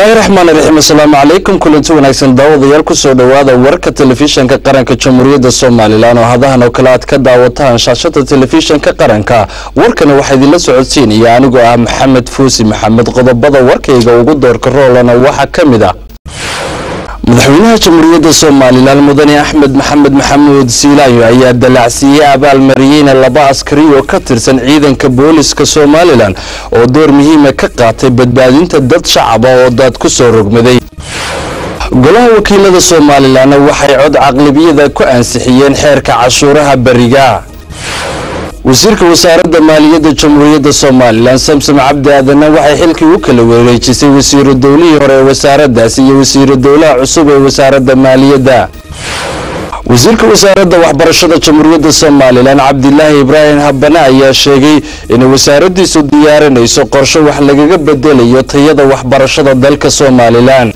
bismillaahi raxmaani raxiim assalaamu calaykum kulanti wanaagsan daawadayaal ku soo dhowaada warka telefishanka qaranka jamhuuriyadda somalilan oo hadahan oo kale aad ka daawataan shaashada telefishanka qaranka warkana waxaa idinla socodsiinaya anigoo ah maxamed fuusi maxamed. Qodobada warkayga ugu doorka roolana waxaa ka mid ah madaxweynaha jamhuuriyadda somalilan mudane axmed maxamed maxamuud siilaayo ayaa dallacsiiyey abaalmariyeyna laba askari oo ka tirsan ciidanka booliska somalilan oo door muhiima ka qaatay badbaadinta dad shacaba oo daad ku soo rogmaday. Golaha wakiilada somalilanna waxay cod caqlibiyada ku ansixiyeen xeerka cashuuraha beriga wasiirka wasaaradda maaliyadda jamhuuriyadda somalilan samsom cabdi aadanna waxay xilkii u kala wareejisay wasiiru dowlihii hore ee wasaaraddaasi iyo wasiiru dowlaha cusub ee wasaaradda maaliyadda. Wasiirka wasaaradda waxbarashada jamhuuriyadda somalilan cabdilaahi ibraahim habane ayaa sheegay inay wasaaraddiisu diyaarinayso qorsho wax lagaga bedelayo tayada waxbarashada dalka somalilan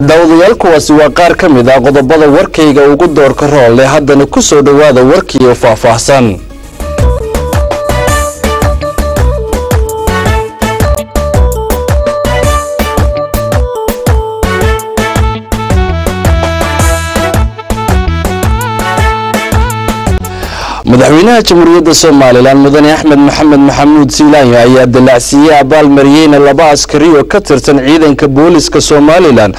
daawadayaal kuwaasi waa qaar ka mid ah qodobada warkayga ugu doorka rool haddana ku soo dhowaada warkii oo faahfaahsan madaxweynaha jamhuuriyadda somalilan mudane axmed maxamed maxamuud siilaayo ayaa dallacsiiyey abaalmariyeyna laba askari oo ka tirsan ciidanka booliska somalilan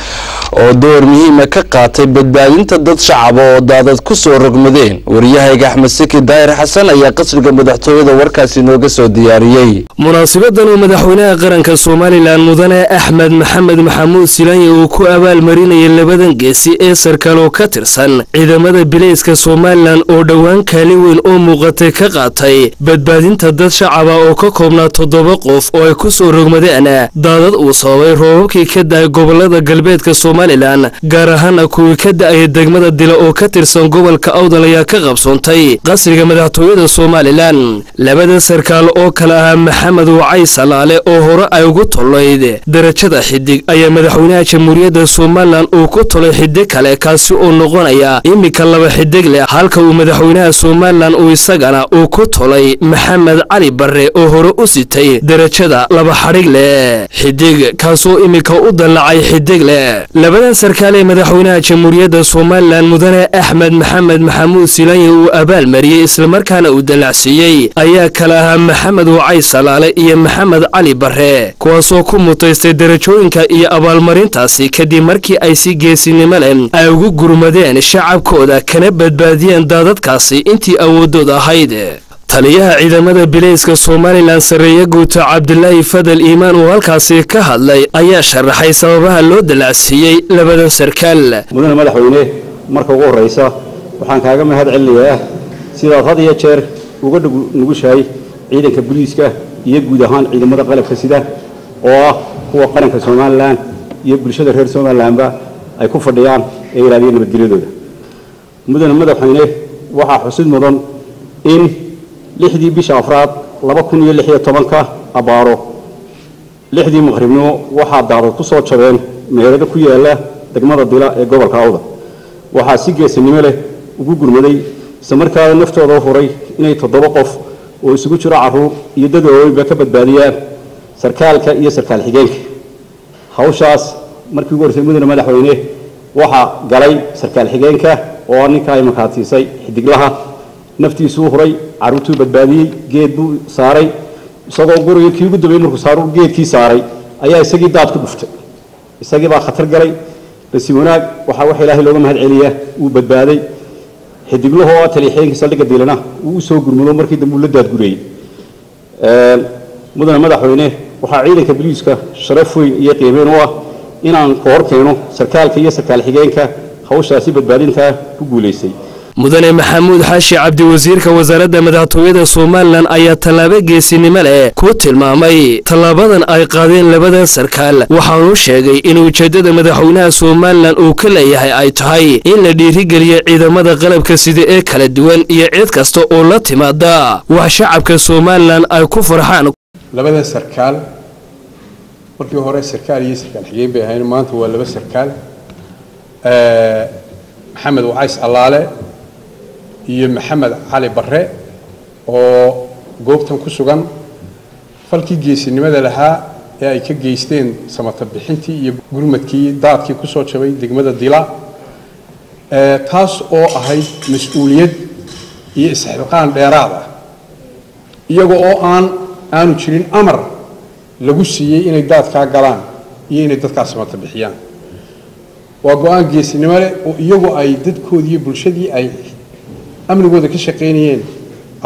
oo door muhiima ka qaatay badbaadinta dad shacaba oo daadad ku soo rogmadeen. Waryahayga axmed siki daahir xasan ayaa qasriga madaxtooyada warkaasi nooga soo diyaariyey. Munaasabadan uu madaxweynaha qaranka somalilan mudane axmed maxamed maxamuud siilaayo uu ku abaalmarinayay labadan geesi ee sarkaal oo ka tirsan ciidamada bileyska somalilan oo dhowaan kaalin weyn oo muuqatay ka qaatay. Badbaadinta dad shacaba oo ka koobnaa toddoba qof oo ay ku soo rogmadeen daadad uu sababay roobabkii ka da'ay gobollada galbeedka somalilan gaar ahaana kuwii ka da'aya degmada dila oo ka tirsan gobolka awdal ayaa ka qabsoontay qasriga madaxtooyada somalilan. Labada sarkaal oo kale ahaa maxamed wacay salaale oo hore ay ugu tolayd darajada xidig ayaa madaxweynaha jamhuuriyadda somalilan uu ku tolay xidig kale kaasi oo noqonaya iminka laba xidig leh halka uu madaxweynaha somalilan uu isagana uu ku tolay maxamed cali barre oo hore u sitay derajada laba xadhig leh. Xidig kaasoo iminka u dallacay xidig leh. Labadan sarkaal ee madaxweynaha jamhuuriyadda somalilan mudane axmed maxamed maxamuud silanya uu abaalmariyey islamarkaana uu dallacsiiyey. Ayaa kale ahaa maxamed wacay salaale iyo maxamed cali barre kuwaasoo ku mutaystay derajooyinka iyo abaalmarintaasi kadib markii ay si geesinimo leh ay ugu gurmadeen shacabkooda kana badbaadiyeen daadadkaasi intii awoodooda ahayd taliyaha ciidamada bileyska somalilan sarreeye guuto cabdilaahi fadal iimaan uu halkaasi ka hadlay ayaa sharaxay sababaha loo dallacsiiyey labadan sarkaal. Mudane madaxweyne marka ugu horraysa waxaan kaaga mahad celinayaa sidaad had iyo jeer uga nugushahay ciidanka booliiska iyo guud ahaan ciidamada qalabka sida oo ah kuwa qaranka somalilan iyo bulshada reer somalilanba ay ku fadhiyaan ee ilaaliya nabadgelyadooda. Mudane madaxweyne waxaa xusid mudan in lixdii bisha afraad laba kun iyo lix iyo tobanka abaaro. Lixdii maqribnimo waxaa daadad ku soo jabeen meherado ku yaalla degmada dila ee gobolka awda. Waxaa si geesinimo leh ugu gurmaday islamarkaana naftooda u furay inay toddoba qof oo isugu jiro carruur iyo dad waaweynba ka badbaadiyaan sarkaalka iyo sarkaal xigeenka. Hawshaas markii ugu horeysay mudane madaxweyne waxaa galay sarkaal xigeenka oo ninkaa ay makaadsiisay xidiglaha. Naftiisuu huray carruurtuu badbaadiyey geed buu saaray. Isagoo guriga kii ugu dambeeyey markuu saaru geedkii saaray ayaa isagii daad ku dhuftay. Isagii baa khatar galay. Basi wanaag waxaa wax ilaahay looga mahad celiyaa wuu badbaaday. Xidigluhu oo taliixeenka saldhigga dilana wuu u soo gurmado markii dambe uu la daadgureeyey mudane madaxweyne waxaa ciidanka boliiska sharaf weyn iyo qiimeyn u ah inaan ka hor keeno sarkaalka iyo sarkaal xigeenka hawshaasi badbaadintaa ku guulaystay mudane maxamuud xaashi cabdi wasiirka wasaaradda madaxtooyada somalilan ayaa tallaabo geesinimo leh ku tilmaamay. Tallaabadan ay qaadeen labadan sarkaal. Waxaanu sheegay in ujeeddada madaxweynaha somalilan uu ka leeyahay ay tahay in la dhiirigeliyo ciidamada qalabka sida ee kala duwan iyo cid kasta oo la timaada wax shacabka somalilan ay ku farxaan. Labada sarkaal. Markii hore sarkaal iyo sarkaal xigeen bay ahayn maanta waa laba sarkaal maxamed wacays allaale iyo maxamed cali barre oo goobtan ku sugan falkii geesinimada lahaa ee ay ka geysteen samata bixintii iyo gurmadkii daadkii ku soo jabay degmada dila taas oo ahayd mas'uuliyad iyo isxilqaan dheeraad ah iyaga oo aan aanu jirin amar lagu siiyey inay daadkaa galaan iyo inay dadkaa samata bixiyaan waa go'aan geesinimo leh oo iyagu ay dadkoodii bulshadii ay amnigooda ka shaqaynayeen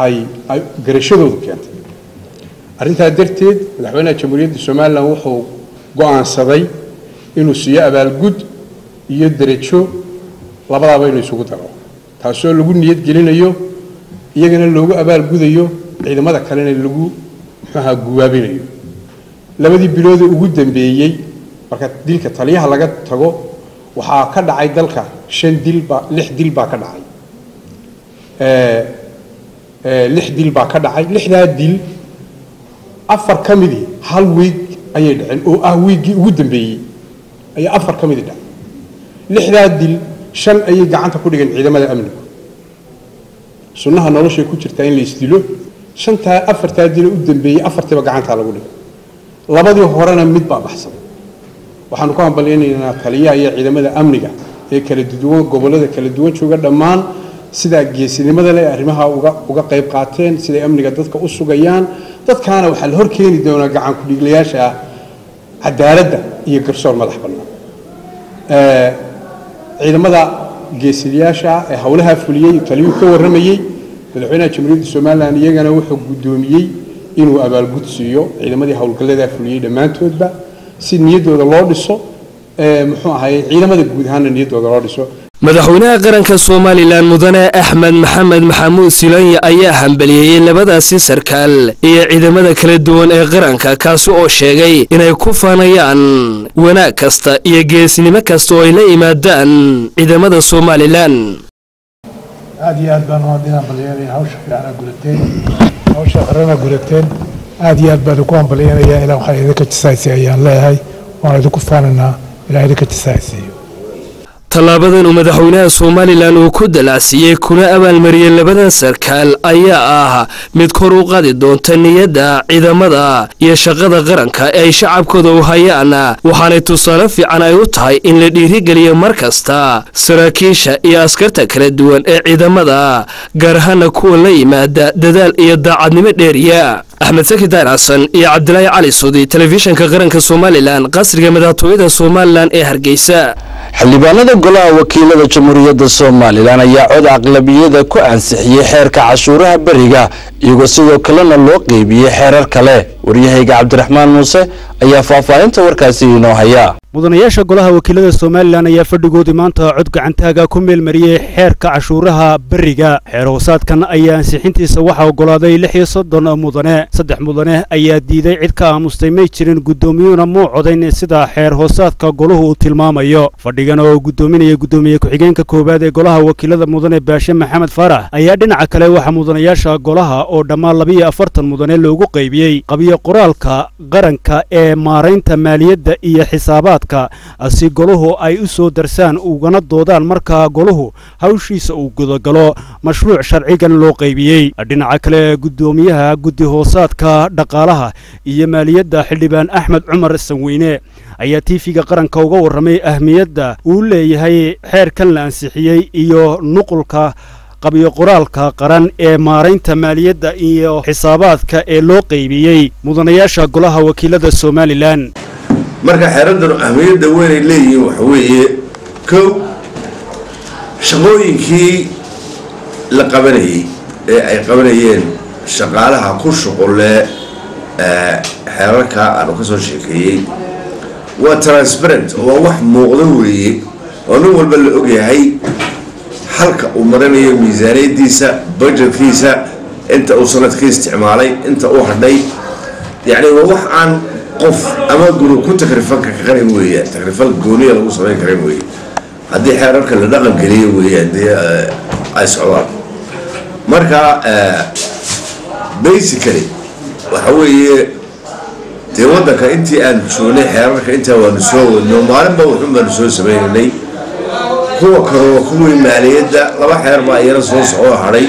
ay ay garashadoodu keentay. Arrintaa darteed madaxweynaha jamhuuriyadda somalilan wuxuu go'aansaday inuu siiyo abaalgud iyo derajo labadaaba inuu isugu daro taasoo lagu niyad gelinayo iyagana loogu abaalgudayo ciidamada kalena lagu muxuaha guwaabinayo labadii biloodee ugu dambeeyey marka dilka taliyaha laga tago waxaa ka dhacay dalka. Shan dil baa lix dil baa ka dhacay. Lix dil baa ka dhacay. Lixdaa dil afar ka midii hal wiig ayay dhaceen oo ah wiiggii ugu dambeeyey. Ayaa afar ka midii dhacay lixdaa dil shan ayay gacanta ku dhigeen ciidamada amnigu sunnaha noloshay ku jirtaa in la isdilo. Shantaa afartaa dilo u dambeeyey afartiiba gacantaa lagu dhigay. Labadii horena mid baa baxsan waxaanu ka hambalyaynaynaa taliyaha iyo ciidamada amniga ee kala duwan gobollada kala duwan jooga dhammaan. Sidaa geesinimada leh arrimaha uga qayb qaateen siday amniga dadka u sugayaan. Dadkaana waxaa la hor keeni doonaa gacan ku-dhiiglayaasha ah cadaaladda iyo garsoor madax bannaan ciidamada geesilayaasha ah ee howlaha fuliyey taliyuu ka warramayey madaxweynaha jamhuuriyadda somalilan iyagana wuxuu guddoomiyey inuu abaalgud siiyo ciidamadii howlgalladaa fuliyey dhammaantoodba si niyaddooda loo dhiso muxuu ahaye ciidamada guud ahaanna niyaddooda loo dhiso. Madaxweynaha qaranka somalilan mudane axmed maxamed maxamuud silanye ayaa hambaliyeeyey labadaasi sarkaal iyo ciidamada kala duwan ee qaranka kaasi oo sheegay inay ku faanayaan wanaag kasta iyo geesnimo kasta oo ay la yimaadaan ciidamada somalilan. Aad iyo aad baan umadin hambalyeynaya hawsha fiicana gulateen hawsha qarana gulateen aad iyo aad baan idinku hambalyeynayaa ilaa waxaa idinka jisaaysiy ayaan leeyahay waan idinku faanaynaa ilaa idinka jisaaysiiyo tallaabadan uu madaxweynaha somalilan uu ku dalacsiiyey kuna abaalmariyey labadan sarkaal ayaa ah mid kor u qaadi doonta niyadda ciidamada iyo shaqada qaranka ee ay shacabkooda u hayaan. Waxaanay tusaale fiican ay u tahay in la dhiirigeliyo mar kasta saraakiisha iyo askarta kala duwan ee ciidamada gaar ahaana kuwa la yimaada dadaal iyo daacadnimo dheeriya axmed saki daar xasan iyo cabdilaahi cali suudi telefishinka qaranka somalilan qasriga madaxtooyada somalilan ee hargeysa golaha wakiilada jamhuuriyadda somalilan ayaa cod aqlabiyada ku ansixiyey xeerka cashuuraha beriga iyagoo sidoo kalena loo qeybiyey xeerar kale. Waryahayga cabdiraxmaan muuse ayaa faahfaahinta warkaasi inoo haya mudanayaasha golaha wakiilada somalilan ayaa fadhigoodii maanta cod gacantaaga ku meelmariyey xeerka cashuuraha beriga xeer hoosaadkan ayaa ansixintiisa waxaa oggolaaday lix iyo soddon mudane. Saddex mudane ayaa diiday cid ka aamustay may jirin guddoomiyuhuna muu codayn sida xeer hoosaadka golahu uu tilmaamayo. Fadhigan oo guddoominaya guddoomiye ku-xigeenka koowaad ee golaha wakiilada mudane baashe maxamed faarax ayaa dhinaca kale waxaa mudanayaasha golaha oo dhammaan labiyo afartan mudane loogu qaybiyey. Qabiyo qoraalka qaranka ee maaraynta maaliyadda iyo xisaabaad si golahu ay u soo darsaan ugana doodaan markaa golahu hawshiisa uu gudagalo. Mashruuc sharcigan loo qaybiyey. Dhinaca kale guddoomiyaha guddi hoosaadka dhaqaalaha iyo maaliyadda xildhibaan axmed cumar sanweyne ayaa tiifiga qaranka uga warramay ahmiyadda uu leeyahay xeerkan la ansixiyey iyo nuqulka qabiyo qoraalka qaran ee maaraynta maaliyadda iyo xisaabaadka ee loo qaybiyey mudanayaasha golaha wakiilada somalilan marka xeeradan ahmiyadda weynay leeyihiin waxa weeye kow shaqooyinkii la qabanayey ee ay qabanayeen shaqaalaha ku shuqulle xeerarka aanu ka soo sheekeeyey waa transparent waa wax muuqdo weeye oo nin walba la ogyahay halka uu marinayo miisaaniyadiisa budgetkiisa inta uu sannadkii isticmaalay inta uu hadhay. Yacni waa wax aan qof ama guru ku takrifan kaqarin weeye. Takrifal gooniya lagu samayn karin weeye. Haddii xeerarka la dhaqan geliyo weeye haddii ay socdaan. Marka basically waxa weeye dee waddanka intii aan joognay xeerarka intaa waanu soo wadno maalinba wuxun baanu soo sameynaynay kuwa kale waa kuwii maaliyadda laba xeer baa iyana soo socoo hadhay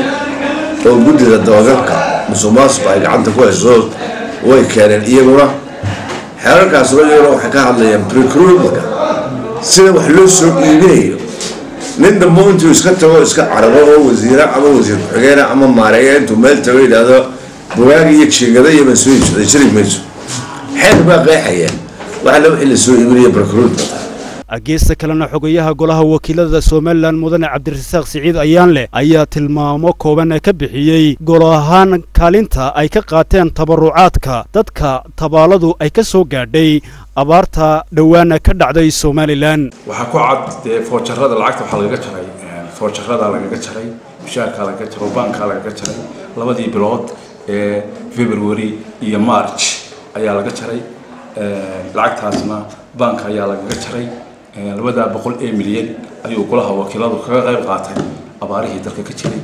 oo guddida dabagalka. Musuq maasuq ay gacanta ku hayso way keeneen iyaguna. Xeerarkaasuna iyaguna waxay ka hadlayaan recruitmentka sida wax loo soo iibinayo nin dambo intuu iska tago iska cararo oo wasiira ama wasiir ku-xigeena ama maareeya intuu meel tago yidhaahdo bugaag iyo jiingada iyo baan soo mayso. Xeer baa qeexaya waxaale wixii la soo iibinaya recruitmentka geesta kalena xogayaha golaha wakiilada somalilan mudane cabdirasaaq siciid ayaan leh ayaa tilmaamo kooban ka bixiyey golo ahaan kaalinta ay ka qaateen tabarucaadka dadka tabaaladu ay ka soo gaadhay abaarta dhowaana ka dhacday somalilan waxaa ku cad dee foojarada lacagta waxaa lagaga jaray foojarada lagaga jaray mushaarkaa lagaga jaray baankaa lagaga jaray labadii bilood ee february iyo march ayaa laga jaray lacagtaasna baanka ayaa lagaga jaray labadaa boqol ee milyan ayuu golaha wakiiladu kaga qayb qaatay abaarihii dalka ka jiray.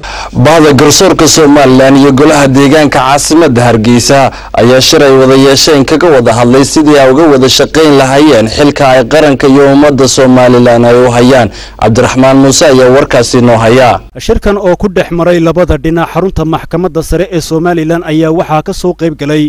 Bahda garsoorka somalilan iyo golaha deegaanka caasimadda hargeysa ayaa shir ay wada yeesheen kaga wada hadlay sidii ay uga wada shaqayn lahaayeen xilka ay qaranka iyo ummadda somalilan ay u hayaan. Cabdiraxmaan muuse ayaa warkaasi noo hayaa shirkan oo ku dhex maray labada dhinac xarunta maxkamadda sare ee somalilan ayaa waxaa ka soo qayb galay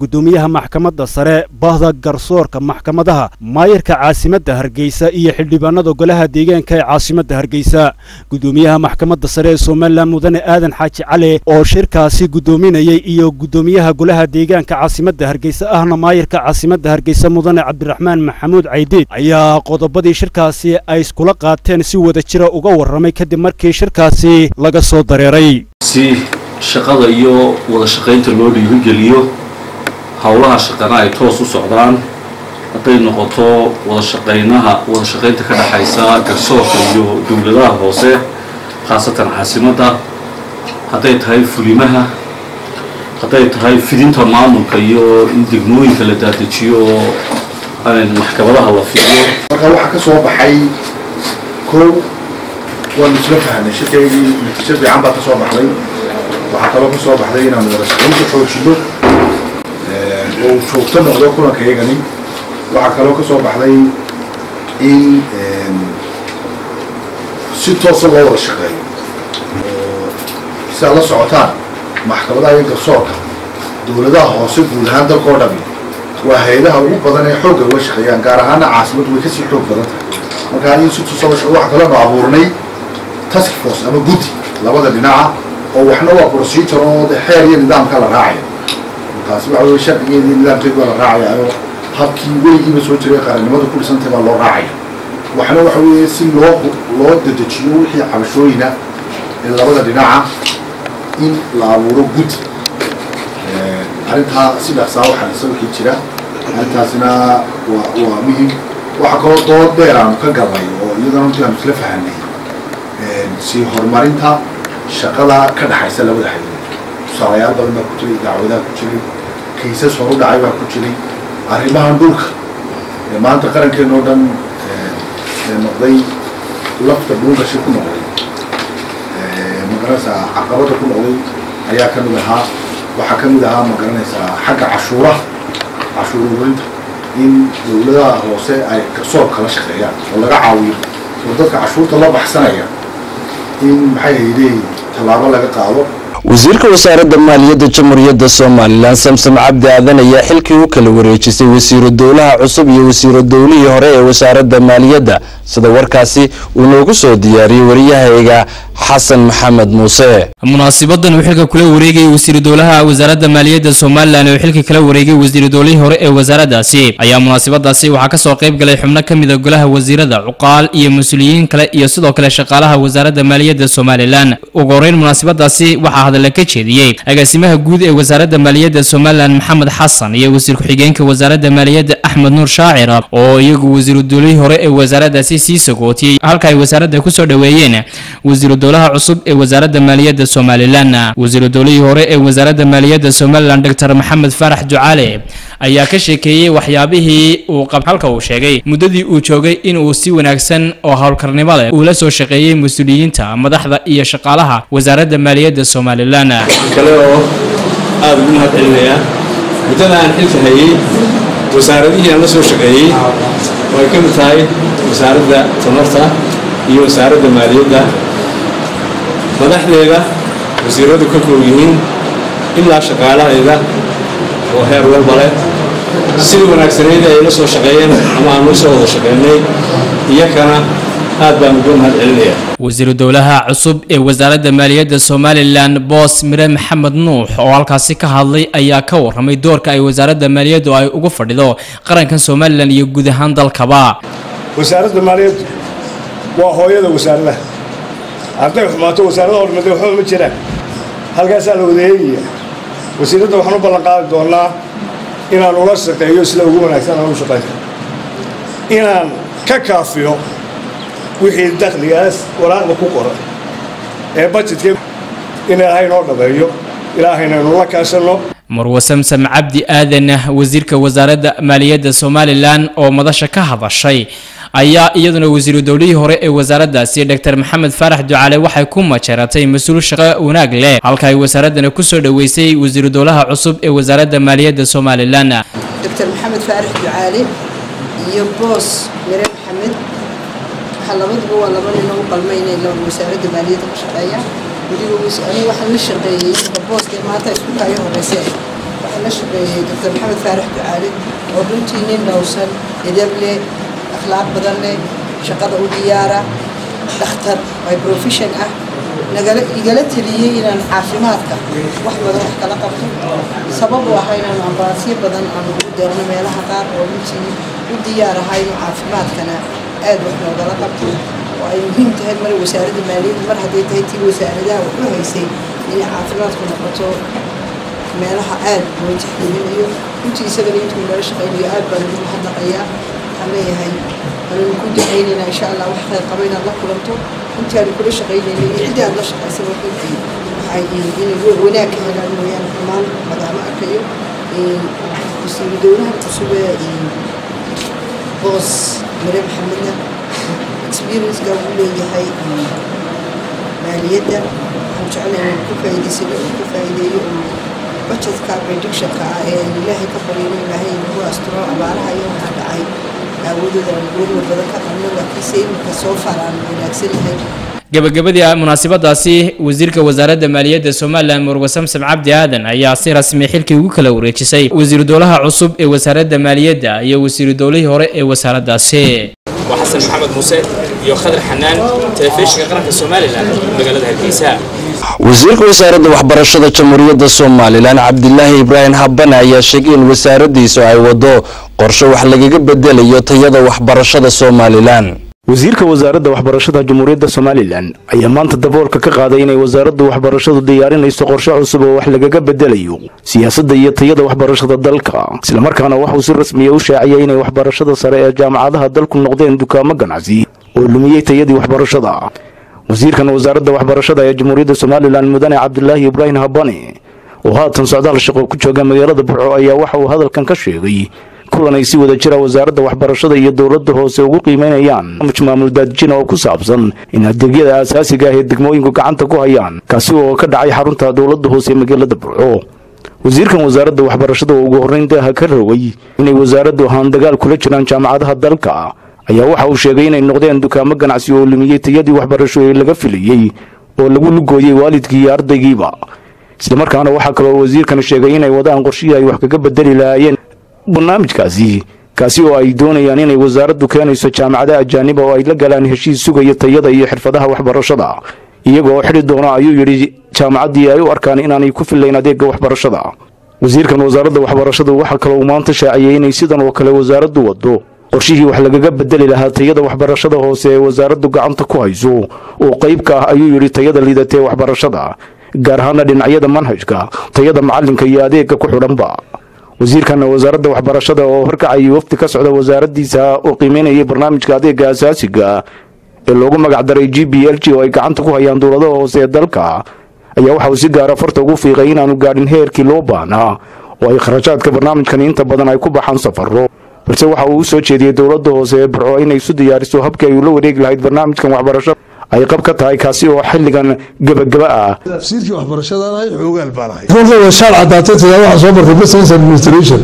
guddoomiyaha maxkamadda sare bahda garsoorka maxkamadaha maayarka caasimadda hargeysa iyo xildhibaanada golaha deegaanka ee caasimadda hargeysa. Guddoomiyaha maxkamadda sare ee somalilan mudane aadan xaaji cali oo shirkaasi guddoominayay iyo guddoomiyaha golaha deegaanka caasimadda hargeysa ahna maayarka caasimadda hargeysa mudane cabdiraxmaan maxamuud caydiid ayaa qodobadii shirkaasi ay iskula qaateen si wada jira uga warramay kadib markii shirkaasi laga soo dareeray. Si shaqada iyo wada shaqaynta loo dhiirigeliyo howlaha shaqana ay toos u socdaan. Hadday noqoto wada shaqaynaha shaqaynta ka dhexaysa garsoorka iyo dowladaha hoose khaasatan caasimadda hadday tahay fulimaha hadday tahay fidinta maamulka iyo in degmooyinka la daadejiyo oo maxkamadaha la fidiyo marka waxaa ka baxay kow waanu isla fahnay shirkaygii natiijo fiican baa ka baxday waxaa kaloo ka baxday inaanu wada xoojino oo joogto noqdo kulankayagani waxaa kaloo ka baxday in si toosa loo wada shaqeeyo. Oo si aad la socotaan maxkamadaha iyo garsoorka dowladaha hoose guud ahaan dalka oo dhami waa hay'adaha ugu badan ee xoogga uga shaqeeyaan gaar ahaana caasimaddu way ka sii xoog badan tahay. Marka aniga si tusa waxaa kaloo nu abuurnay task force ama guddi labada dhinaca oo waxna waa procedure oo xeer iyo nidaamka la raacayo. Markaasi waxa weye sharcigeedii nidaamkeed baa la raacayayo habkii weligiiba soo jiray qarannimada ku dhisantay baa loo raacaya waxna waxa weeye si loo loo dedejiyo wixii cabashooyina ee labada dhinaca in la abuuro guddi arrintaa si dhaqsaa u xalisa wixii jira. Arrintaasina waa waa muhiim waxaa kaloo dood dheer aanu ka galnay oo iyadana runtii aanu isla fahanay sii horumarinta shaqada ka dhaxaysa labada haydood tusaalayaal badan baa ku jiray dacwadaha ku jiray kaysas horu dhacay baa ku jiray arrimahan dhulka. Ee maanta qarankeena oo dhan noqday lafta dhuungashi ku noqday ma garanaysaa caqabada ku noqday ayaa ka mid ahaa waxaa ka mid ahaa ma garanaysaa xagga cashuuraha cashuur ururinta in dowladaha hoose ay garsoor kala shaqeeyaan oo laga caawiyo oo dadka cashuurta la baxsanaya in maxay haydeen tallaabo laga qaado wasiirka wasaaradda maaliyadda jamhuuriyadda somalilan samsam cabdi aadan ayaa xilkii u kala wareejisay wasiiro dowlaha cusub iyo wasiiro dowlihii hore ee wasaaradda maaliyadda. Sida warkaasi uu noogu soo diyaariyey wariyahayga xasan maxamed muuse. Munaasibadan uu xilka kula wareegayay wasiiru dowlaha wasaaradda maaliyadda somalilan oo xilka kala wareegay wasiiru dowlihii hore ee wasaaraddaasi ayaa munaasabadaasi waxaa ka soo qayb galay xubno ka mid a golaha wasiirada cuqaal iyo mas'uuliyiin kale iyo sidoo kale shaqaalaha wasaaradda maaliyadda somalilan. Ugu horeyn munaasabadaasi waxaa hadalla ka jeediyey agaasimaha guud ee wasaaradda maaliyadda somalilan maxamed xasan iyo wasiir ku-xigeenka wasaaradda maaliyadda axmed nuur shaacir oo iyagu wasiiru dowlihii hore ee wasaaraddaasi sii sagootiyey halka ay wasaaradda ku soo dhoweeyeen wasiiru dowlaha cusub ee wasaaradda maaliyadda somalilan wasiiru dowlihii hore ee wasaaradda maaliyadda somalilan doctor maxamed faarax ducaale ayaa ka sheekeeyey waxyaabihii uu qab halka uu sheegay muddadii uu joogay inuu si wanaagsan oo howlkarnimo leh uu la soo shaqeeyey mas'uuliyiinta madaxda iyo shaqaalaha wasaaradda maaliyadda somalilan kale oo aada ugu mahad celinayaa muddada aan xilka hayey wasaaradihii aan la soo shaqeeyey oo ay ka mid tahay wasaaradda tamarta iyo wasaaradda maaliyadda madaxdeeda wasiiradu ka koog yihiin ilaa shaqaalaheeda oo heer walba leh sidii wanaagsaneyd ay la soo shaqeeyeen ama aan la soo wada shaqeynay iyakana aad baan uga mahad celinayaa wasiiru dowlaha cusub ee wasaaradda maaliyadda somalilan boos mire maxamed nuux oo halkaasi ka hadlay ayaa ka warramay doorka ay wasaaradda maaliyaddu ay ugu fadhido qarankan somalilan iyo guud ahaan dalkaba. Wasaaradda maaliyaddu waa hooyada wasaaradaha hadday xumaato wasaaradaha hormada waxba ma jiraan halkaasaa la wadeegaya wasiiradda waxaan u ballan qaadi doonnaa inaan ula shaqeeyo sida ugu wanaagsan aan u shaqeeyo. Inaan ka kaafiyo wixii dakhligaas waraaqda ku qoran ee bajetka in ilaahay noo dhameeyo ilaahaynaynula kaashanno marwa samsam cabdi aadan wasiirka wasaaradda maaliyadda somalilan oo madasha ka hadashay ayaa iyaduna wasiiru dowlihii hore ee wasaaraddaasi dr maxamed faarax ducaale waxay ku majeeratay mas'uul shaqo wanaag leh. Halka ay wasaaraddana ku soo dhoweysay wasiiru dowlaha cusub ee wasaaradda maaliyadda somalilan dr maxamed faarax ducaale iyo boos mire maxamed waxaa labaduba waa laba nin ugu qalmay inay wasaaradda maaliyadda ka shaqeeyaan. Weliba aniga waxaan la shaqeeyey inta booskee maanta isku kaayo horeyse waxaan la shaqeeyey dr maxamed faarax ducaale oo runtii nin dhowrsan edab leh akhlaaq badan shaqada u diyaara dhakhtar ay profession ah nagala igala teliyey inaan caafimaadka wax badan wax kala qabto sabab u aha inaanu ambalaasyo badan aanu ugu deerno meelaha qaar oo runtii u diyaar ahay inuu caafimaadkana aad wax noogala qabto oo ay muhiim tahay mar wasaaradda maaliyadda mar hadday tahay tii wasaaradaha wax u haysay inay caafimaadku noqoto meelaha aad loo tixgelinayo runtii isagana intuu nala shaqaynayo aad baan ugu mahadnaqayaa waxaan leeyahay ananu ku ducaynayna insha allah wax khayr inaad la kulanto intii kula shaqaynayna iyo ciddii aad la shaqaysaba runtii waxay inay wanaag ka helaan mooyaane xumaan lagama arkayo wasiiru dowlaha cusub ee boos mare maxamedna experience-ka uu leeyahay maaliyadda waxaan jeclahay inuu ku faa'iidaysano uu ku faa'iideeyo budgetka predictionka ah ee ilaahay ka baryayno ilaahay nagu asturo abaaraha iyo waxaa dhacay aawadooda aan welwal badan ka qabno laakiinse iminka soo far aan wanaagsan yahay gabagabadii munaasabadaasi wasiirka wasaaradda maaliyadda somalilan murwe samsam cabdi aadan ayaa si rasmi xilkii ugu kala wareejisay wasiiru dowlaha cusub ee wasaaradda maaliyadda iyo wasiiru dowlihii hore ee wasaaraddaasi. Waa xasan maxamed muuse iyo khadar xanaan telefishinka qaranka somalilan magaalada hargeysa. Wasiirka wasaaradda waxbarashada jamhuuriyadda somalilan cabdilaahi ibraahim habane ayaa sheegay in wasaaraddiisu ay wado qorshe wax lagaga bedelayo tayada waxbarashada somalilan. Wasiirka wasaaradda waxbarashada jamhuuriyadda somalilan ayaa maanta daboolka ka qaaday inay wasaaradda waxbarashadu diyaarinayso qorshe cusub oo wax lagaga bedelayo siyaasadda iyo tayada waxbarashada dalka. Islamarkaana waxuu si rasmiya u shaaciyay inay waxbarashada sare ee jaamacadaha dalku noqdeen dukaamo ganacsi oo lumiyey tayadii waxbarashada. Wasiirkan wasaaradda waxbarashada ee jamhuuriyadda somalilan mudane cabdilaahi ibraahim habane oo haatan socdaal shaqo ku jooga magaalada burco ayaa waxa uu hadalkan ka sheegay kulan si wada jira wasaaradda waxbarashada iyo dowladda hoose ugu qiimeynayaan. Maamul daadijina oo ku saabsan in adeegyada aasaasiga ah ee degmooyinku gacanta ku hayaan kaasi oo ka dhacay xarunta dowladda hoose ee magaalada burco. Wasiirkan wasaaradda waxbarashada oo ugu horrayn daaha ka rogay inay wasaaraddu ahaan dagaal kula jiraan jaamacadaha dalka ayaa waxa uu sheegay inay noqdeen dukaamo ganacsi oo lumiyey tayadii waxbarasho ee laga filayey oo lagu lugooyey waalidkii iyo ardaygiiba. Islamarkaana waxaa kaloo wasiirkan sheegay inay wadaan qorshihii ay wax kaga bedeli lahaayeen barnaamijkaasi kaasi oo ay doonayaan inay wasaaraddu keenayso jaamacada ajaaniba oo ay la galaan heshiis sugaya tayada iyo xirfadaha waxbarashada. Iyaga oo xidhi doona ayuu yidhi jaamacaddii ay u arkaan inaanay ku fillayn adeega waxbarashada. Wasiirkan wasaaradda waxbarashadu waxaa kaloo maanta shaaciyey inay sidan oo kale wasaaraddu waddo. Qorshihii wax lagaga bedeli lahaa tayada waxbarashada hoose ee wasaaraddu gacanta ku hayso oo qayb ka ah ayuu yidhi tayada liidatee waxbarashada gaar ahaana dhinacyada manhajka tayada macalinka iyo adeega ku xidhanba wasiirkan wasaaradda waxbarashada oo horkacayay wafdi ka socda wasaaraddiisa oo qiimeynayay barnaamijka adeega asaasiga ee loogu magac daray g b l g oo ay gacanta ku hayaan dowladaha hoose ee dalka ayaa waxa uu si gaara farta ugu fiiqay inaanu gaadhin heerkii loo baahnaa oo ay kharajaadka barnaamijkan inta badan ay ku baxaan safaro balse waxa uu u soo jeediyey dowladda hoose ee burco inay isu diyaariso habkii ay ula wareegi lahayd barnaamijkan waxbarashada ay qab ka tahay kaasi oo xilligan gebagaba ah. Tafsiirkii waxbarashadaan ahay xoogaal baan ahay. Runtii shaal cadaatay tadaa waxaa soo bartay business administration.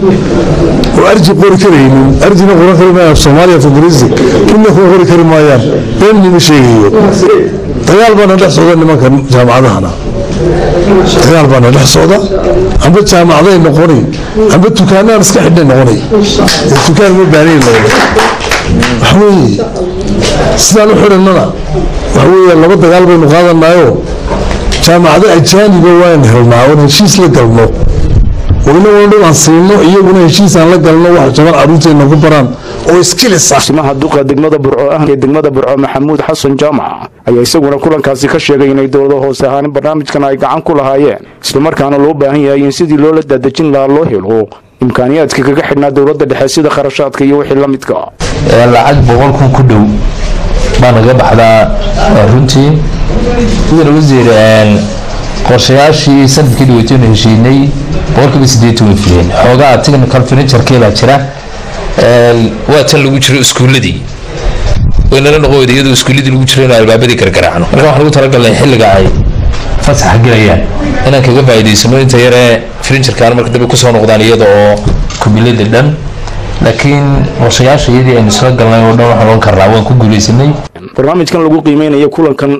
Oo arji qori karaynin arjina qoran kari maayaan soomaaliya fudurisi midna kuwa qori kari maayaan been nima sheegayo. Dagaal baana dhex socda nimankan jaamacadahana. Dagaal baana dhex socda amba jaamacaday noqonay amba dukaanaan iska xidhnay noqonay. Dukaan ma baanayn noqonay waxa weeye sidaan u xidhannana waxa weeye laba dagaal baynu qaadanaayo. Jaamacado ajaaniba waan helnaa oon heshiis la galno. Oo inaguna dhul aan siino iyaguna heshiis aan la galno wax jaban caruurteena ku baraan. Oo iskilis ah simaha duqa degmada burco ah ee degmada burco maxamuud xasan jaamac ayaa isaguna kulankaasi ka sheegay inay dowladda hoose ahaan barnaamijkan ay gacan ku lahaayeen. Islamarkaana loo baahan yahay in sidii loola daadejin lahaa loo helo. Imkaaniyaadka kaga xidhnaa dowladda dhexe sida kharashaadka iyo wixii la midka. Lacag boqol kun ku dhow baa naga baxdaa runtii. Sidana wasiir qorshayaashii sannadkii dhaweytaynu heshiinay boqolkiiba sideetan way fuleen xoogaa technical furniture-keebaa jira. Waa tan lagu jiro iskuuladii waynala noqon iyadoo iskuuladii lagu jiro inaan albaabadii gargaraacno marka waxaan ugu talagalnay xilliga ay fasaxa gelayaan. Inaan kaga faa'iidaysano inta yaree furniture-kaan marka dambe ku soo noqdaan iyada oo kubilada dhan laakiin qorshayaasha iyadii aynu isla galnay oo dhan waxaan ogan karnaa waan ku guulaysanay. Barnaamijkan lagu qiimeynayo kulankan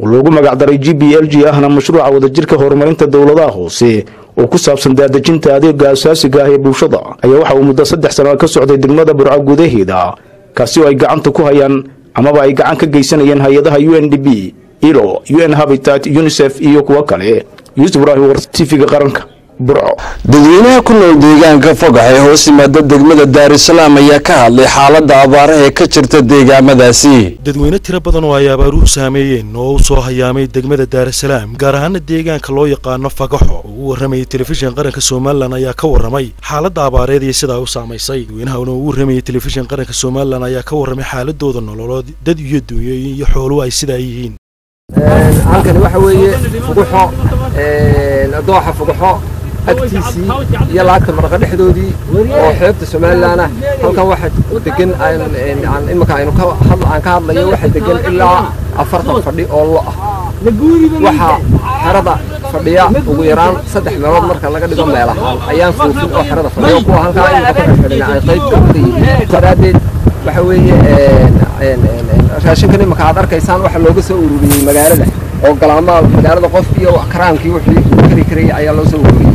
oo loogu magacdaray g b l g ahna mashruuca wadajirka horumarinta dowladaha hoose oo ku saabsan daadejinta adeega asaasiga ah ee bulshada ayaa waxa uu muddo saddex sano ka socday degmada burco gudaheeda kaasi oo ay gacanta ku hayaan amaba ay gacan ka geysanayeen hay'adaha u n d b ilo u n habitat unisef iyo kuwo kale. Yuusuf ibraahim war tv-ga qaranka dadweynaha ku nool deegaanka fogax ee hoos yimaada degmada daarisalaam ayaa ka hadlay xaaladda abaaraha ee ka jirta deegaamadaasi. Dadweyne tiro badan oo ay abaaruhu saameeyeen oo u soo hayaamay degmada daarasalaam gaar ahaana deegaanka loo yaqaano fagaxo. Oo u warramayay telefishin qaranka somalilan ayaa ka warramay xaaladda abaareed iyo sidaa u saamaysay. Dadweynahan oo u warramayay telefishin qaranka somalilan ayaa ka warramay xaaladooda nololood dad iyo dunyooyin iyo xooluhu ay sidaa yihiin. Halkani waxa weeye fuguxo dooxa fuguxo agtiisii iyo laagta maraqa dhexdoodii oo xeebta somalilan ah halkan waxa degan imika aan ka hadlayo waxa degan ilaa afartan fadhi oo lo ah. Waxaa xerada fadhiya ugu yaraan saddex meelood marka laga dhigo meel ahaan ayaan foofin oo xerada fadhiya kuwa halkaa imika ku xirxidhin ay qayb ka mida yihiin. Daraaddeed waxa weeye raashinkan imika aad arkaysaan waxa looga soo ururiyey magaalada. Oo galaamaha magaalada qof iyo karaamkii wixii kari karayay ayaa loo soo ururiyey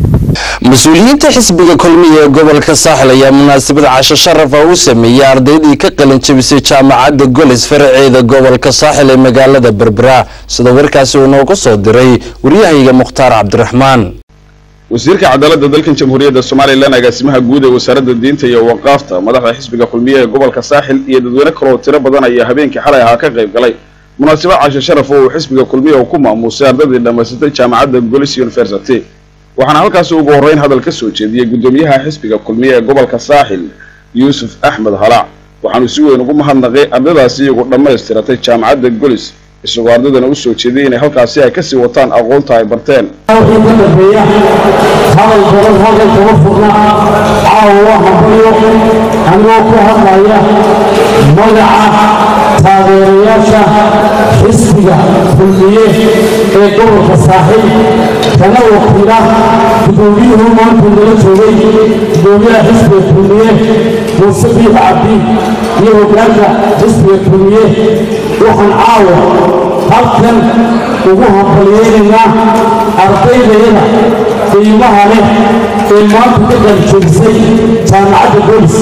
mas'uuliyiinta xisbiga kulmiya ee gobolka saaxil ayaa munaasabad casho sharafa u sameeyey ardaydii ka qalin jebisay jaamacadda golis faraceeda gobolka saaxil ee magaalada berbera sida warkaasi uu noogu soo diray waryahayga mukhtaar cabdiraxmaan. Wasiirka cadaaladda dalkan jamhuuriyadda somalilan agaasimaha guud ee wasaaradda diinta iyo waqaafta madaxda xisbiga kulmiye ee gobolka saaxil iyo dadweyne kaloo tiro badan ayaa habeenkii xalay ahaa ka qayb galay. Munaasabad casho sharaf oo uu xisbiga kulmiye uu ku maamuusay ardaydii dhammaysatay jaamacadda golis university waxaana halkaasi ugu horreyn hadal ka soo jeediyey guddoomiyaha xisbiga kulmiye ee gobolka saaxil yuusuf axmed halaac waxaanu si weyn ugu mahadnaqay ardaydaasi iyagu dhammaystiratay jaamacadda golis isagoo ardaydana u soo jeediyey inay halkaasi ay ka sii wataan aqoonta ay barteen anigoo ku hadlaya magaca taageerayaasha xisbiga kulmiye ee gobolka saaxiib kana wakiila gudoomiyuhu maanta nala joogay gudoomiyaha xisbiga kulmiye muuse biix cabdi iyo hogaanka xisbiga kulmiye waxaan caawa halkan ugu hambaliyeynaynaa ardaydayada qiimaha leh ee maanta ka qaljebisay jaamacadda bolis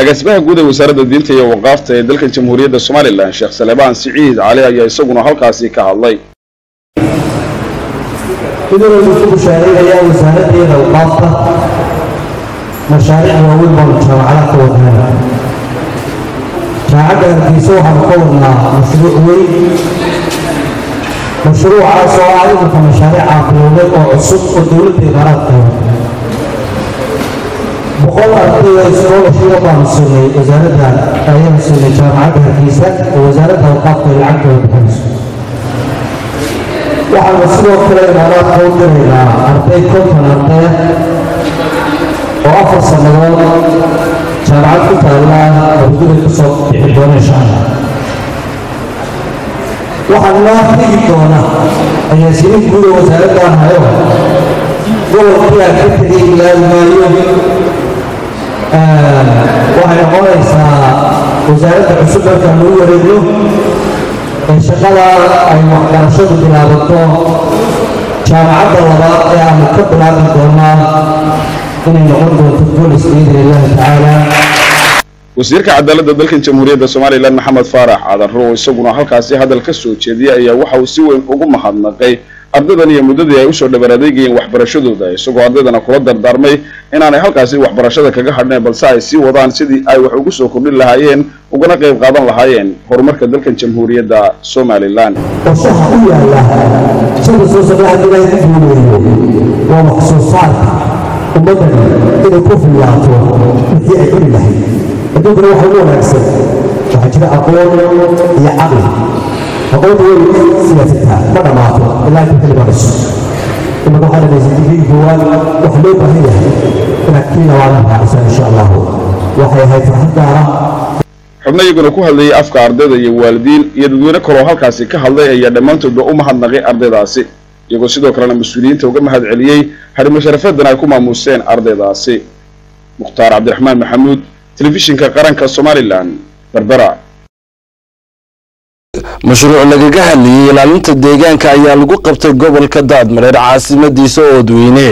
agaasimaha guud ee wasaaradda diinta iyo waqaafta ee dalkan jamhuuriyadda somalilan sheekh salebaan siciid cali ayaa isaguna halkaasi ka hadlay idinaynu ku bushaareynayaan wasaaraddeeda awqaafta mashaariic waaweyn baanu jaamacadaha ka wadnaa jaamacadda hargeysa waxaanu ka wadnaa mashruuc weyn. Mashruucaas oo ah imanka mashaariic caafimadeed oo cusub oo dowladda imaaraadka boqol arday oo iskoolashiga baanu siinay wasaaradda ayaanu siinay jaamacadda hargeysa oo wasaaradda awqaafka ay lacagtooda bixinayso waxaanu sidoo kale imaaraadka u diraynaa arday konton ardaya oo afar sannadood jaamacad ku taalla abdulay ka soo bixi doona insha allah waxaa noo xigi doona agaasimin guuda wasaaraddan hayo. Gobolkii aan ka tegay ilaalmaayo waxay noqonaysaa wasaaradda cusub markaan lagu wareegno ee shaqada ay waxbarashadu bilaabato jaamacadda labaad ee aanu ka bilaabi doonaa inay noqon doonto bolis biidni illaahi tacaala. Wasiirka cadaaladda dalkan jamhuuriyadda somalilan maxamed faarax aadan ruuw isaguna halkaasi hadal ka soo jeediyay ayaa waxa uu si weyn ugu mahadnaqay ardaydan iyo muddadii ay u soo dhabar adeegayeen waxbarashadooda isagoo ardaydana kula dardaarmay inaanay halkaasi waxbarashada kaga hadhneen balse ay sii wadaan sidii ay wax ugu soo kordhin lahaayeen ugana qayb qaadan lahaayeen horumarka dalkan jamhuuriyadda somalilan. Qorshaha u yaalla isaga soo socda haddii laga guuleeyo waa wax soo saarka ummaddan inay ku wanaagsan waxaa jira aqoon iyo caqli aqoonta way siyaasataa ma dhammaato ilaa inta kaliba dhiso imaka waxaa dhamaysa digrii koowaad waxa loo baahan yahay inaad kii labaad raacisa insha allahu waxay ahayd farxad gaara xubno iyaguna ku hadlayay afka ardayda iyo waalidiin iyo dadweyne kaloo halkaasi ka hadlay ayaa dhammaantoodba u mahadnaqay ardaydaasi. Iyagoo sidoo kalena mas'uuliyiinta uga mahad celiyey harimo sharafeedan ay ku maamuuseen ardaydaasi. Mukhtaar cabdiraxmaan maxamuud telefishinka qaranka somalilan berbera mashruuc lagaga hadlayay ilaalinta deegaanka ayaa lagu qabtay gobolka daadmareer caasimadiisa oodweyne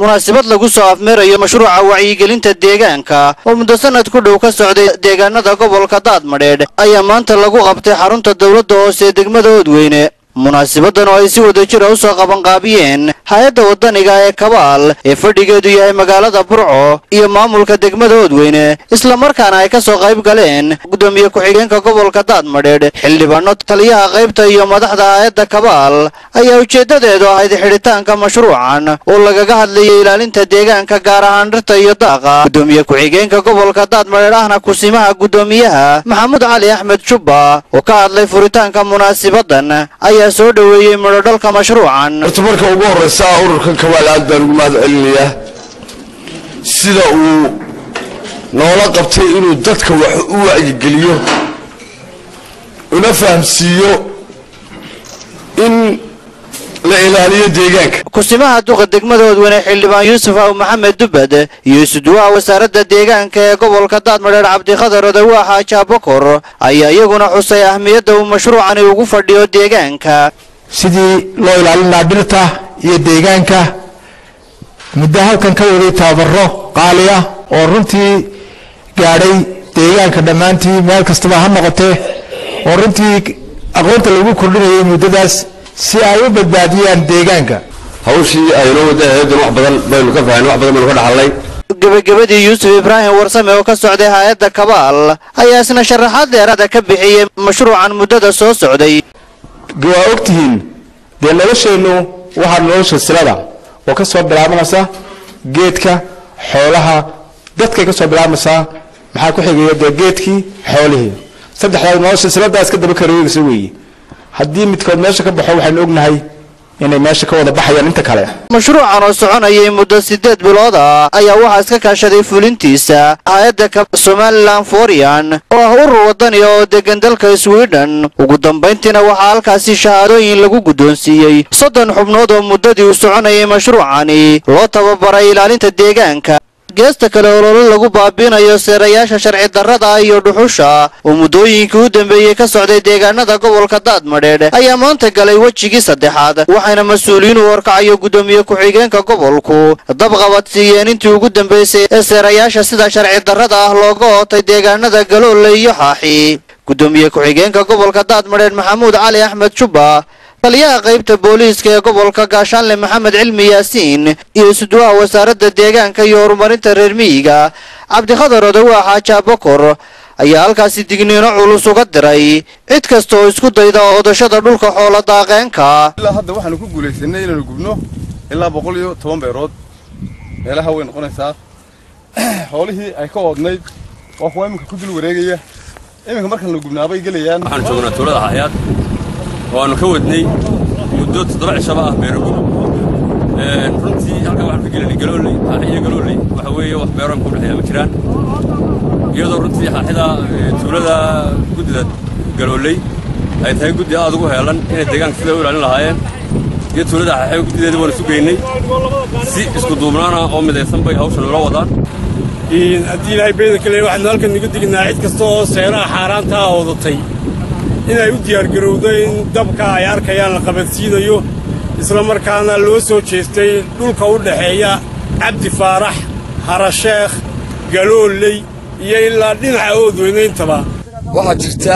munaasabad lagu soo afmeerayo mashruuca wacyigelinta deegaanka oo muddo sanad ku dhow ka socday deegaanada gobolka daadmadheedh ayaa maanta lagu qabtay xarunta dowladda hoose degmada oodweyne munaasabadan oo ay si wadajira u soo qabanqaabiyeen hay'adda waddaniga ee kabaal ee fadhigeedu yahay magaalada burco iyo maamulka degmada oodweyne islamarkaana ay ka soo qayb galeen gudoomiye ku-xigeenka gobolka daadmadheedh xildhibaano taliyaha qaybta iyo madaxda hay'adda kabaal ayaa ujeeddadeedu ahayd xidhitaanka mashruucan oo lagaga hadlayay ilaalinta deegaanka gaar ahaan dhirta iyo daaqa. Gudoomiye ku-xigeenka gobolka daadmadheedh ahna kusimaha gudoomiyaha maxamuud cali axmed jubba oo ka hadlay furitaanka munaasibadan ayaa soo dhoweeyey midhodhalka mashruucan. Marka ugu horreysa ururkan kabaal aad baan ugu mahad celinayaa sida uu noola qabtay inuu dadka wax u wacyigeliyo una fahamsiiyo in la ilaaliyo deegaanka. Kusimaha duqa degmada oodweyne xildhibaan yuusuf aw maxamed dubbad iyo isuduwaha wasaaradda deegaanka ee gobolka daadmadheer cabdikhadar odawaaxa jaabokor ayaa iyaguna xusay ahmiyadda uu mashruucani ugu fadhiyo deegaanka. Sidii loo ilaalin lahaa dhirta iyo deegaanka muddo halkan ka waday tababaro qaali ah oo runtii gaadhay deegaanka dhammaantii meel kastaba ha noqotee oo runtii aqoonta lagu kordhinayay muddadaas si ay u badbaadiyaan deegaanka. Hawshii aynoo wadda hay'addan wax badan baynu ka fahanay wax badan baynu ka dhaxalnay. Gebagabadii yuusuf ibraahim warsame oo ka socday hay'adda kabaal ayaa isna sharaxaad dheeraada ka bixiyey mashruucan muddada soo socday. Waa ogtihiin dee nolosheennu waxaa nolosha silada oo ka soo bilaabanaysa geedka xoolaha dadkay ka soo bilaabanaysaa maxaa ku xigaya dee geedkii xoolihii? Saddexdaas nolosha siladaas ka daba karoogaysa weeye haddii midkood meesha ka baxo waxaynu ognahay inay meesha ka wada baxayaan inta kale. Mashruucan oo soconayay muddo siddeed bilood ah ayaa waxaa iska kaashaday fulintiisa hay'adda somalilan forian oo ah urur waddani oo degan dalka sweden. Ugu dambayntiina waxaa halkaasi shahaadooyin lagu guddoonsiiyey. Soddon xubnood oo muddadii uu soconayay mashruucani loo tababaray ilaalinta deegaanka geesta kale ololo lagu baabiinayo seerayaasha sharci darrada iyo dhuxusha oo muddooyinkii u dambeeyey ka socday deegaanada gobolka daadmadheedh ayaa maanta galay wejigii saddexaad waxayna mas'uuliyiin u horkacayo guddoomiye ku-xigeenka gobolku. Dabqabad siiyeen intii ugu dambeysay ee seerayaasha sida sharci darrada ah looga ootay deegaanada galoole iyo xaaxi. Guddoomiye ku-xigeenka gobolka daadmadheedh maxamuud cali axmed jubba taliyaha qaybta booliiska ee gobolka gaashaanle maxamed cilmi yaasiin iyo isuduwaha wasaaradda deegaanka iyo horumarinta reer miyiga cabdikhadar odawaaxa jaabokor ayaa halkaasi digniino culus uga diray. Cid kasta oo isku dayda oodashada dhulka xoola daaqeenka. Ilaa hadda waxaanu ku guulaysanay inaanu gubno ilaa boqol iyo toban beerood. Meelaha way noqonaysaa. Xoolihii ay ka oodnayd waa kuwa iminka ku dul wareegaya. Iminka markaan la gubnaabay gelayaan waanu ka wadnay muddo toddoba cishaba ah beero gub runtii halkan waxaan ka gelinay galooley xaaxi iyo galooley waxa weeye wax beeroon ku dhexeeya ma jiraan iyadoo runtii xaaxida tuulada guddida galooley ay tahay guddi aad ugu heelan inay deegaanka sida u ilaalin lahaayeen iyo tuulada xaxeega guddideeda waan isu geynay si isku duubnaana oo midaysan bay hawshan ula wadaan haddii ilaahay beeda kale waxaanu halkan niga dignaa cid kasta oo seeraha xaaraantaa oodatay inay u diyaargarowdo in dabka ay arkayaan la qabadsiinayo isla markaana loo soo jeestay dhulka u dhaxeeya cabdi faarax harasheekh galoolley iyo ilaa dhinaca oodweynayntaba waxaa jirta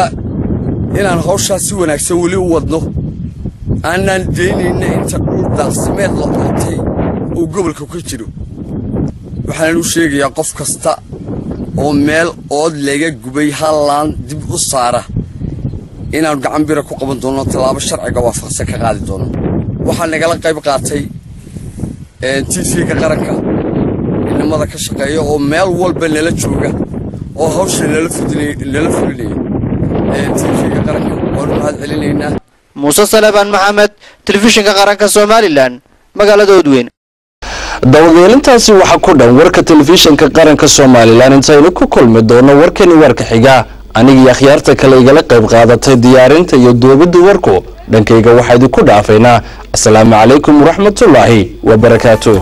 inaan hawshaas si wanaagsan weli u wadno. Aanaan daynayna inta dhul daaqsimeed la ootay oo gobolka ka jiro. Waxaan u sheegayaa qof kasta oo meel ood laga gubay hallaan dib u saara inaannu gacan bira ku qaban doonno tallaabo sharciga waafaqsan ka qaadi doono. Waxaa nagala qayb qaatay tiisiga qaranka inamada ka shaqeeya oo meel walba nala jooga oo hawsha nala fulinaya tiisiga qaranka. Waanu mahad celinaynaa. Muuse salebaan maxamed telefishinka qaranka somalilan magaalada odweyn dawadeelintaasi waxaa ku dhan warka telefishinka qaranka somalilan intaynu ku kulmi doono warkani warka xiga anigii akhyaarta kale igala qayb qaadatay diyaarinta iyo duubidda warku dhankayga waxaa idinku dhaafaynaa asalaamu calaykum waraxmatullaahi wabarakaatu